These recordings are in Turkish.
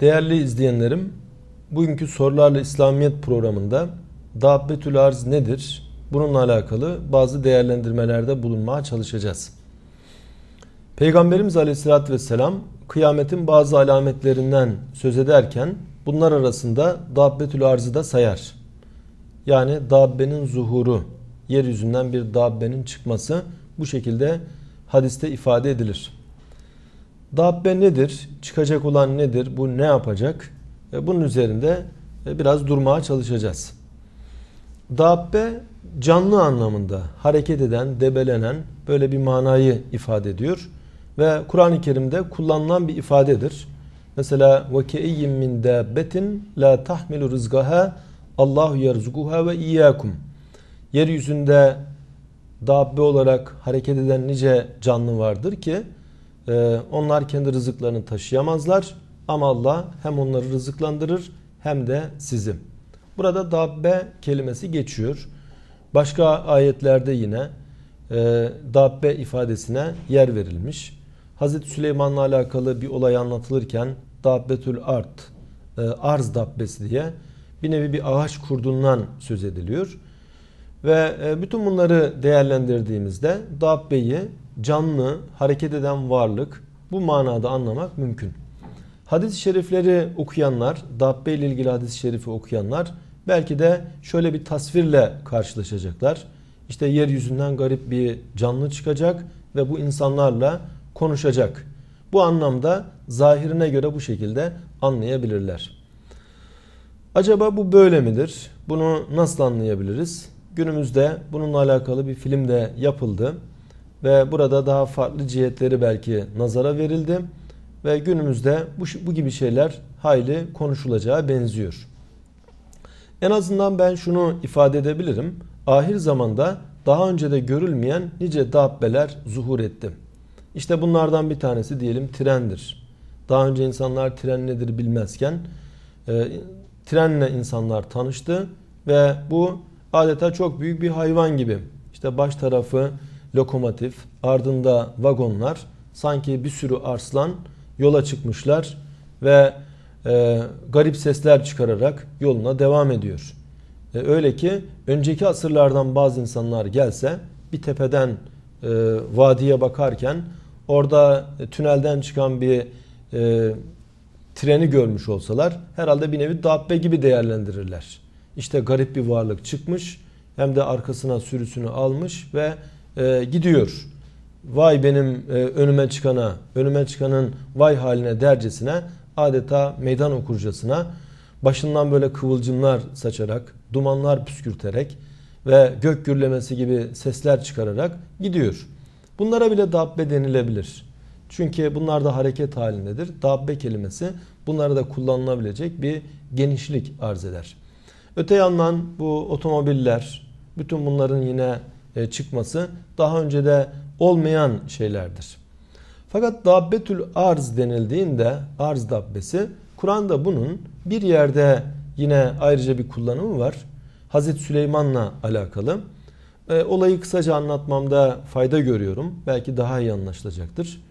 Değerli izleyenlerim, bugünkü Sorularla İslamiyet programında Dabbetül Arz nedir? Bununla alakalı bazı değerlendirmelerde bulunmaya çalışacağız. Peygamberimiz Aleyhisselatü Vesselam kıyametin bazı alametlerinden söz ederken bunlar arasında Dabbetül Arz'ı da sayar. Yani dabbenin zuhuru, yeryüzünden bir dabbenin çıkması bu şekilde hadiste ifade edilir. Dabbe nedir? Çıkacak olan nedir? Bu ne yapacak? E, bunun üzerinde e, biraz durmaya çalışacağız. Dabbe canlı anlamında hareket eden, debelenen böyle bir manayı ifade ediyor. Ve Kur'an-ı Kerim'de kullanılan bir ifadedir. Mesela ke'iyyin min dabbetin la tahmilu rizgaha Allahu yerzukuha ve iyyakum. Yeryüzünde dabbe olarak hareket eden nice canlı vardır ki e, onlar kendi rızıklarını taşıyamazlar ama Allah hem onları rızıklandırır hem de sizi. Burada dabbe kelimesi geçiyor. Başka ayetlerde yine e, dabbe ifadesine yer verilmiş. Hazreti Süleyman'la alakalı bir olay anlatılırken dabbetül art, e, arz dabbesi diye bir nevi bir ağaç kurduğundan söz ediliyor. Ve e, bütün bunları değerlendirdiğimizde dabbeyi canlı, hareket eden varlık bu manada anlamak mümkün. Hadis-i şerifleri okuyanlar, dabbe ile ilgili hadis-i şerifi okuyanlar belki de şöyle bir tasvirle karşılaşacaklar. İşte yeryüzünden garip bir canlı çıkacak ve bu insanlarla konuşacak. Bu anlamda zahirine göre bu şekilde anlayabilirler. Acaba bu böyle midir? Bunu nasıl anlayabiliriz? Günümüzde bununla alakalı bir film de yapıldı ve burada daha farklı cihetleri belki nazara verildi ve günümüzde bu, bu gibi şeyler hayli konuşulacağı benziyor. En azından ben şunu ifade edebilirim. Ahir zamanda daha önce de görülmeyen nice dabbeler zuhur etti. İşte bunlardan bir tanesi diyelim trendir. Daha önce insanlar tren nedir bilmezken e, trenle insanlar tanıştı ve bu adeta çok büyük bir hayvan gibi. İşte baş tarafı lokomotif, ardında vagonlar, sanki bir sürü arslan yola çıkmışlar ve e, garip sesler çıkararak yoluna devam ediyor. E, öyle ki önceki asırlardan bazı insanlar gelse bir tepeden e, vadiye bakarken orada e, tünelden çıkan bir e, treni görmüş olsalar herhalde bir nevi dabbe gibi değerlendirirler. İşte garip bir varlık çıkmış hem de arkasına sürüsünü almış ve e, gidiyor. Vay benim e, önüme çıkana, önüme çıkanın vay haline dercesine adeta meydan okurcasına başından böyle kıvılcımlar saçarak, dumanlar püskürterek ve gök gürlemesi gibi sesler çıkararak gidiyor. Bunlara bile dabbe denilebilir. Çünkü bunlar da hareket halindedir. Dabbe kelimesi bunlara da kullanılabilecek bir genişlik arz eder. Öte yandan bu otomobiller, bütün bunların yine çıkması daha önce de olmayan şeylerdir. Fakat dabbetül arz denildiğinde arz dabbesi Kur'an'da bunun bir yerde yine ayrıca bir kullanımı var. Hazreti Süleyman'la alakalı. E, olayı kısaca anlatmamda fayda görüyorum. Belki daha iyi anlaşılacaktır.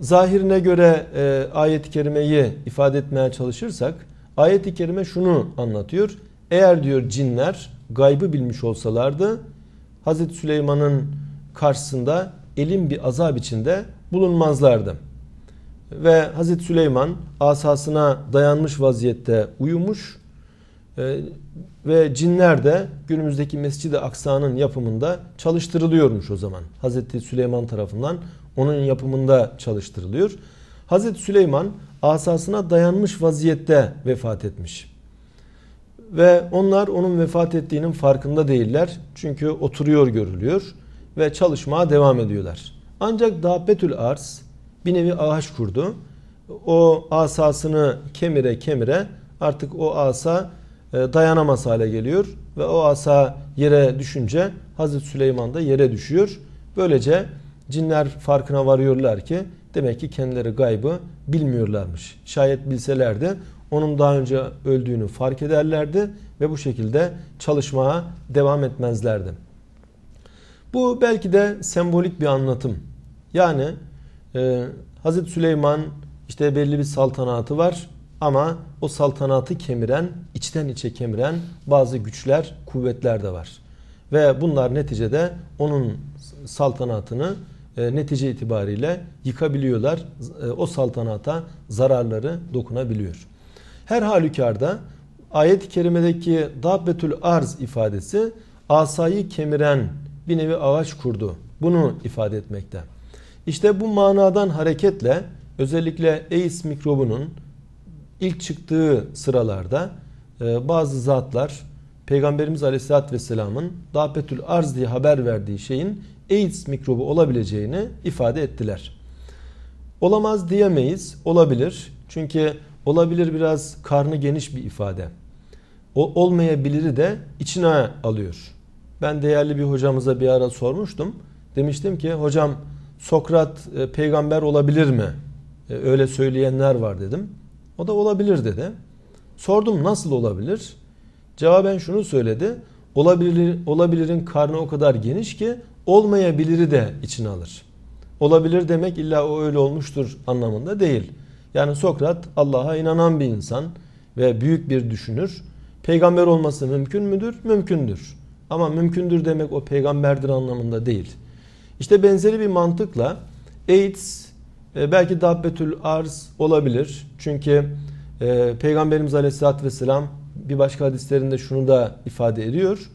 Zahirine göre e, ayet-i kerimeyi ifade etmeye çalışırsak ayet-i kerime şunu anlatıyor. Eğer diyor cinler gaybı bilmiş olsalardı Hazreti Süleyman'ın karşısında elin bir azap içinde bulunmazlardı. Ve Hazreti Süleyman asasına dayanmış vaziyette uyumuş e, ve cinler de günümüzdeki Mescid-i Aksa'nın yapımında çalıştırılıyormuş o zaman. Hazreti Süleyman tarafından onun yapımında çalıştırılıyor. Hazreti Süleyman asasına dayanmış vaziyette vefat etmiş. Ve onlar onun vefat ettiğinin farkında değiller. Çünkü oturuyor görülüyor ve çalışmaya devam ediyorlar. Ancak Dabbetül Arz bir nevi ağaç kurdu. O asasını kemire kemire artık o asa e, dayanamaz hale geliyor ve o asa yere düşünce Hazreti Süleyman da yere düşüyor. Böylece cinler farkına varıyorlar ki demek ki kendileri gaybı bilmiyorlarmış. Şayet bilselerdi onun daha önce öldüğünü fark ederlerdi ve bu şekilde çalışmaya devam etmezlerdi. Bu belki de sembolik bir anlatım. Yani e, Hazreti Süleyman işte belli bir saltanatı var ama o saltanatı kemiren, içten içe kemiren bazı güçler, kuvvetler de var. Ve bunlar neticede onun saltanatını e, netice itibariyle yıkabiliyorlar. E, o saltanata zararları dokunabiliyor. Her halükarda ayet-i kerimedeki dabbetül arz ifadesi asayı kemiren bir nevi ağaç kurdu. Bunu ifade etmekte. İşte bu manadan hareketle özellikle AIDS mikrobunun ilk çıktığı sıralarda e, bazı zatlar Peygamberimiz Aleyhisselatü Vesselam'ın Dabbetül Arz diye haber verdiği şeyin AIDS mikrobu olabileceğini ifade ettiler. Olamaz diyemeyiz. Olabilir. Çünkü olabilir biraz karnı geniş bir ifade. O olmayabiliri de içine alıyor. Ben değerli bir hocamıza bir ara sormuştum. Demiştim ki hocam Sokrat e, peygamber olabilir mi? E, öyle söyleyenler var dedim. O da olabilir dedi. Sordum nasıl olabilir? Cevaben şunu söyledi. Olabilir, olabilirin karnı o kadar geniş ki olmayabiliri de içine alır. Olabilir demek illa o öyle olmuştur anlamında değil. Yani Sokrat Allah'a inanan bir insan ve büyük bir düşünür. Peygamber olması mümkün müdür? Mümkündür. Ama mümkündür demek o peygamberdir anlamında değil. İşte benzeri bir mantıkla AIDS e, belki dabbetül arz olabilir. Çünkü e, Peygamberimiz Aleyhisselatü Vesselam bir başka hadislerinde şunu da ifade ediyor.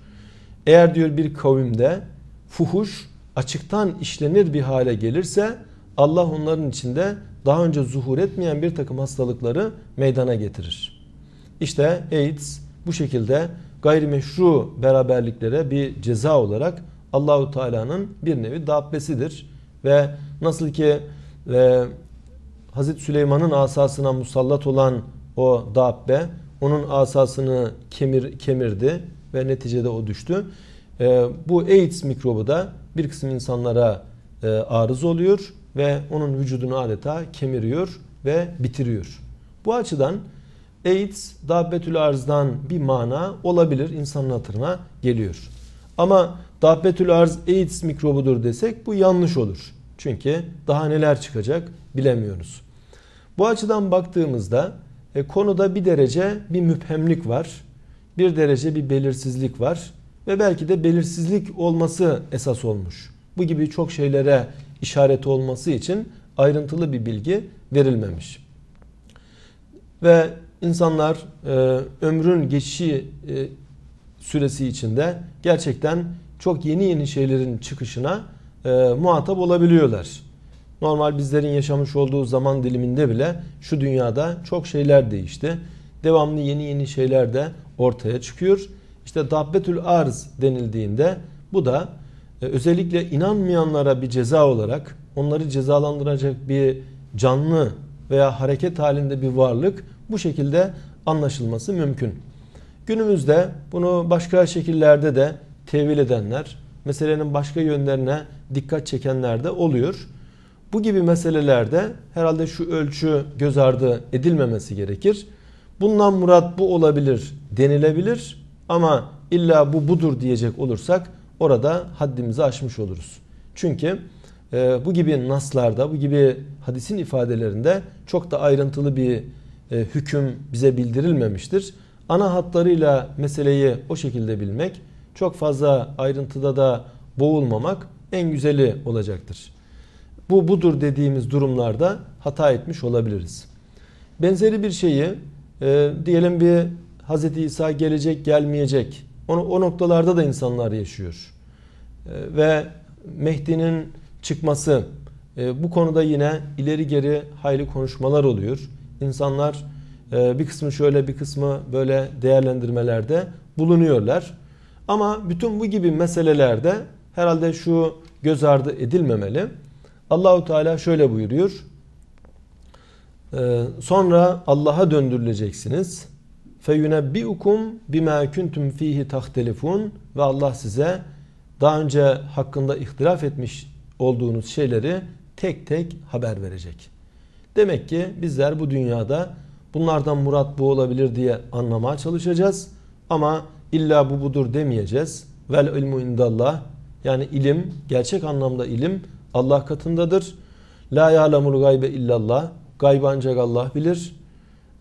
Eğer diyor bir kavimde fuhuş açıktan işlenir bir hale gelirse Allah onların içinde daha önce zuhur etmeyen bir takım hastalıkları meydana getirir. İşte AIDS bu şekilde gayrimeşru beraberliklere bir ceza olarak Allahu Teala'nın bir nevi dabbesidir ve nasıl ki e, Hazreti Süleyman'ın asasına musallat olan o dabbe onun asasını kemir, kemirdi ve neticede o düştü. E, bu AIDS mikrobu da bir kısım insanlara e, arız oluyor ve onun vücudunu adeta kemiriyor ve bitiriyor. Bu açıdan AIDS dabbetül arzdan bir mana olabilir insanın hatırına geliyor. Ama dabbetül arz AIDS mikrobudur desek bu yanlış olur. Çünkü daha neler çıkacak bilemiyoruz. Bu açıdan baktığımızda e, konuda bir derece bir müphemlik var. Bir derece bir belirsizlik var. Ve belki de belirsizlik olması esas olmuş. Bu gibi çok şeylere işaret olması için ayrıntılı bir bilgi verilmemiş. Ve insanlar e, ömrün geçişi e, süresi içinde gerçekten çok yeni yeni şeylerin çıkışına e, muhatap olabiliyorlar. Normal bizlerin yaşamış olduğu zaman diliminde bile şu dünyada çok şeyler değişti. Devamlı yeni yeni şeyler de ortaya çıkıyor. İşte dabbetül arz denildiğinde bu da özellikle inanmayanlara bir ceza olarak onları cezalandıracak bir canlı veya hareket halinde bir varlık bu şekilde anlaşılması mümkün. Günümüzde bunu başka şekillerde de tevil edenler, meselenin başka yönlerine dikkat çekenler de oluyor. Bu gibi meselelerde herhalde şu ölçü göz ardı edilmemesi gerekir. Bundan murat bu olabilir denilebilir ama illa bu budur diyecek olursak orada haddimizi aşmış oluruz. Çünkü e, bu gibi naslarda, bu gibi hadisin ifadelerinde çok da ayrıntılı bir e, hüküm bize bildirilmemiştir. Ana hatlarıyla meseleyi o şekilde bilmek, çok fazla ayrıntıda da boğulmamak en güzeli olacaktır. Bu budur dediğimiz durumlarda hata etmiş olabiliriz. Benzeri bir şeyi e, diyelim bir Hz. İsa gelecek gelmeyecek. Onu, o noktalarda da insanlar yaşıyor. E, ve Mehdi'nin çıkması e, bu konuda yine ileri geri hayli konuşmalar oluyor. İnsanlar e, bir kısmı şöyle bir kısmı böyle değerlendirmelerde bulunuyorlar. Ama bütün bu gibi meselelerde herhalde şu göz ardı edilmemeli. Allahu Teala şöyle buyuruyor. Ee, sonra Allah'a döndürüleceksiniz. Feyunebbiukum bima kuntum fihi tahtelifun ve Allah size daha önce hakkında ihtilaf etmiş olduğunuz şeyleri tek tek haber verecek. Demek ki bizler bu dünyada bunlardan murat bu olabilir diye anlamaya çalışacağız. Ama illa bu budur demeyeceğiz. Vel ilmu indallah. Yani ilim, gerçek anlamda ilim Allah katındadır. La ya'lemul gaybe illallah. Gaybı ancak Allah bilir.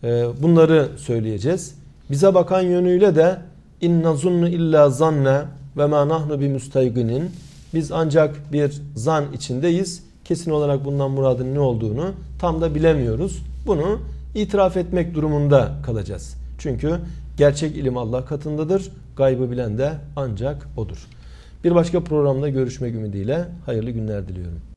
Ee, bunları söyleyeceğiz. Bize bakan yönüyle de inna zunnu illa zanne ve ma nahnu bi müsteyginin. Biz ancak bir zan içindeyiz. Kesin olarak bundan muradın ne olduğunu tam da bilemiyoruz. Bunu itiraf etmek durumunda kalacağız. Çünkü gerçek ilim Allah katındadır. Gaybı bilen de ancak odur. Bir başka programda görüşmek ümidiyle hayırlı günler diliyorum.